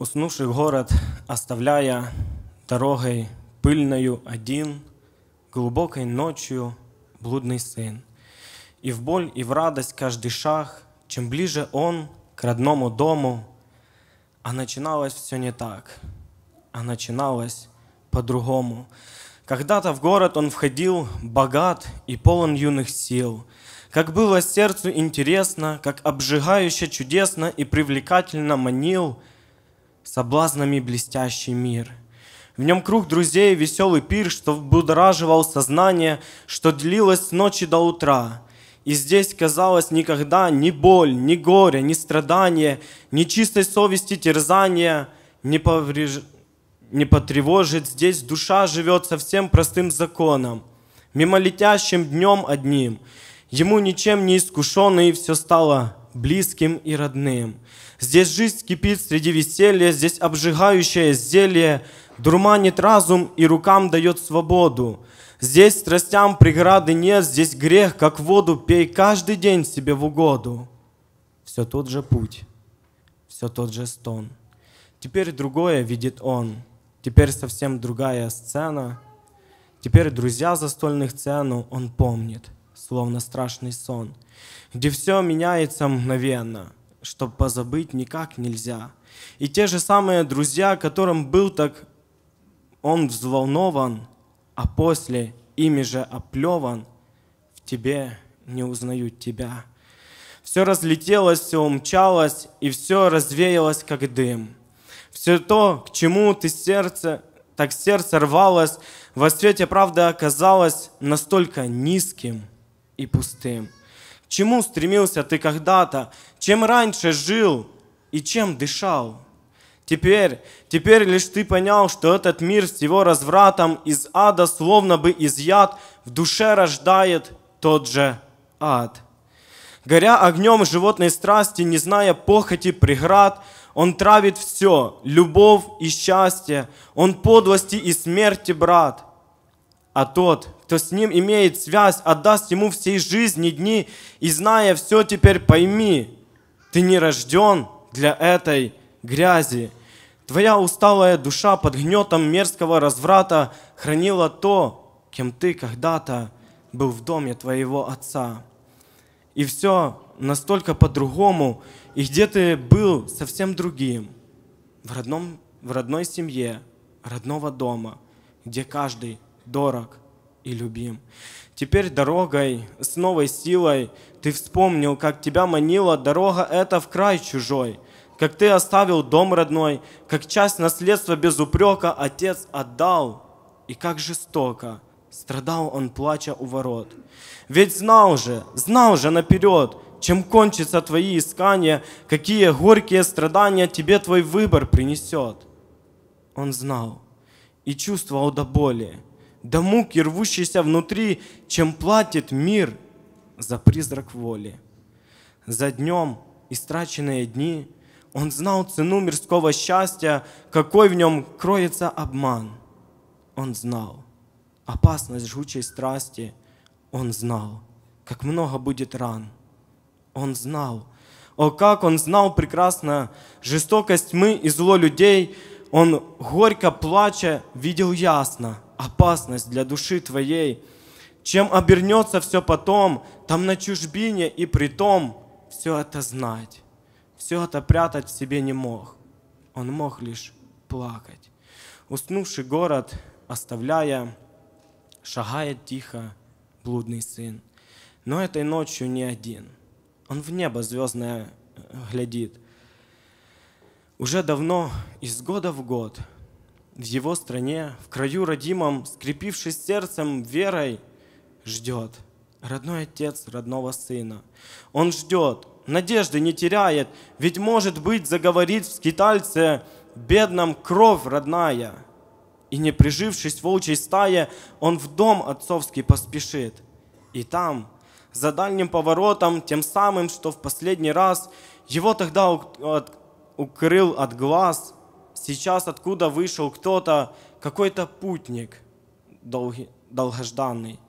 Уснувший город, оставляя дорогой пыльною один, Глубокой ночью блудный сын. И в боль, и в радость каждый шаг, Чем ближе он к родному дому, А начиналось все не так, а начиналось по-другому. Когда-то в город он входил богат и полон юных сил. Как было сердцу интересно, как обжигающе чудесно и привлекательно манил – соблазнами блестящий мир. В нем круг друзей, веселый пир, что будораживал сознание, что длилось с ночи до утра. И здесь, казалось, никогда ни боль, ни горе, ни страдания, ни чистой совести терзания не, повреж... не потревожит. Здесь душа живет совсем простым законом, мимо летящим днем одним. Ему ничем не искушенный, все стало близким и родным. Здесь жизнь кипит среди веселья, здесь обжигающее зелье дурманит разум и рукам дает свободу. Здесь страстям преграды нет, здесь грех, как воду, пей каждый день себе в угоду. Все тот же путь, все тот же стон. Теперь другое видит он, теперь совсем другая сцена. Теперь друзья застольных цену он помнит, словно страшный сон, где все меняется мгновенно — чтобы позабыть никак нельзя. И те же самые друзья, которым был так он взволнован, а после ими же оплеван, в тебе не узнают тебя. Все разлетелось, все умчалось, и все развеялось, как дым. Все то, к чему ты сердце, так сердце рвалось, во свете правды оказалось настолько низким и пустым. Чему стремился ты когда-то? Чем раньше жил и чем дышал? Теперь, теперь лишь ты понял, что этот мир с его развратом из ада, словно бы изъят, в душе рождает тот же ад. Горя огнем животной страсти, не зная похоти преград, он травит все, любовь и счастье, он подлости и смерти брат. А тот, кто с ним имеет связь, отдаст ему всей жизни дни, и зная все, теперь пойми, ты не рожден для этой грязи. Твоя усталая душа под гнетом мерзкого разврата хранила то, кем ты когда-то был в доме твоего отца. И все настолько по-другому, и где ты был совсем другим, в, родном, в родной семье, родного дома, где каждый дорог и любим. Теперь дорогой с новой силой ты вспомнил, как тебя манила дорога эта в край чужой, как ты оставил дом родной, как часть наследства без упрека отец отдал, и как жестоко страдал он, плача у ворот. Ведь знал же, знал же наперед, чем кончатся твои искания, какие горькие страдания тебе твой выбор принесет. Он знал и чувствовал до боли, до муки, рвущейся внутри, чем платит мир за призрак воли. За днем истраченные дни он знал цену мирского счастья, какой в нем кроется обман. Он знал опасность жгучей страсти, он знал, как много будет ран. Он знал, о, как он знал прекрасно жестокость мы и зло людей, он горько плача видел ясно – опасность для души твоей. Чем обернется все потом, там на чужбине и при том все это знать. Все это прятать в себе не мог. Он мог лишь плакать. Уснувший город, оставляя, шагает тихо блудный сын. Но этой ночью не один. Он в небо звездное э, глядит. Уже давно, из года в год, в его стране, в краю родимом, скрепившись сердцем, верой, ждет родной отец родного сына. Он ждет, надежды не теряет, ведь, может быть, заговорит в скитальце бедном кровь родная. И не прижившись в волчьей стае, он в дом отцовский поспешит. И там, за дальним поворотом, тем самым, что в последний раз его тогда укрыл от глаз – сейчас откуда вышел кто-то, какой-то путник долгий, долгожданный.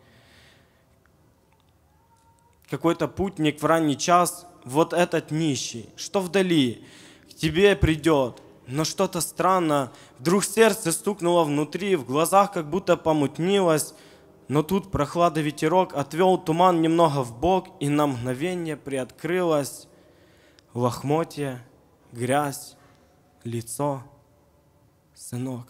Какой-то путник в ранний час, вот этот нищий, что вдали, к тебе придет, но что-то странно. Вдруг сердце стукнуло внутри, в глазах как будто помутнилось. Но тут прохлада ветерок отвел туман немного в бок, и на мгновение приоткрылось лохмотье, грязь, лицо, сынок.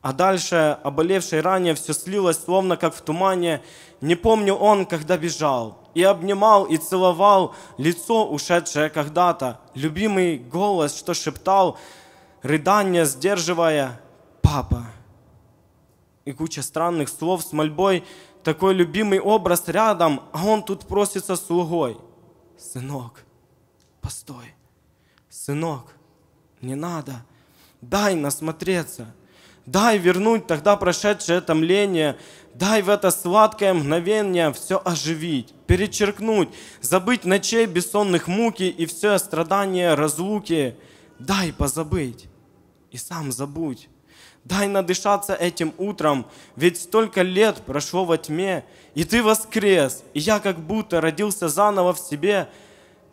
А дальше, оболевшей ранее, все слилось, словно как в тумане. Не помню он, когда бежал, и обнимал, и целовал лицо, ушедшее когда-то, любимый голос, что шептал, рыдание сдерживая, «Папа». И куча странных слов с мольбой, такой любимый образ рядом, а он тут просится слугой. «Сынок, постой, сынок, не надо, дай насмотреться». Дай вернуть тогда прошедшее томление, дай в это сладкое мгновение все оживить, перечеркнуть, забыть ночей бессонных муки и все страдания разлуки. Дай позабыть и сам забудь. Дай надышаться этим утром, ведь столько лет прошло во тьме, и ты воскрес, и я как будто родился заново в себе.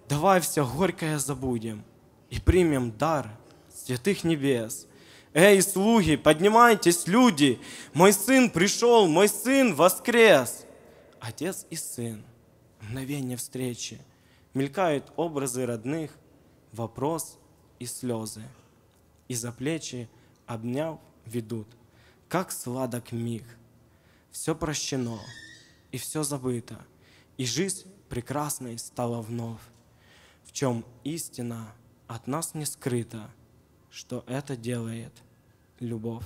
Давай все горькое забудем и примем дар святых небес – Эй, слуги, поднимайтесь, люди! Мой сын пришел, мой сын воскрес! Отец и сын, мгновение встречи, Мелькают образы родных, вопрос и слезы. И за плечи, обняв, ведут, как сладок миг. Все прощено, и все забыто, и жизнь прекрасной стала вновь, в чем истина от нас не скрыта, что это делает любовь.